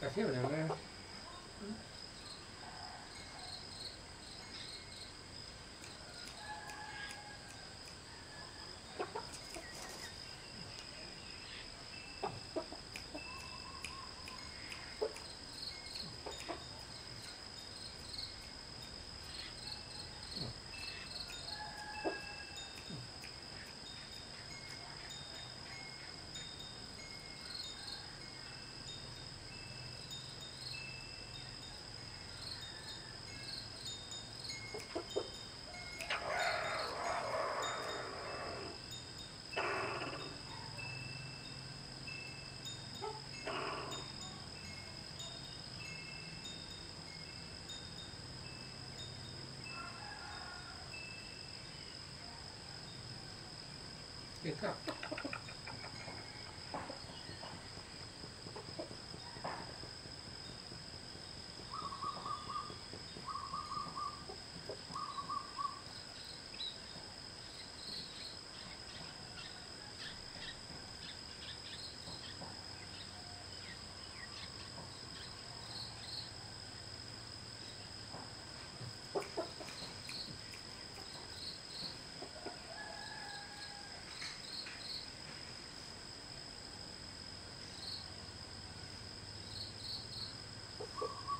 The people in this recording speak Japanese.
Gracias, ってか Facebook.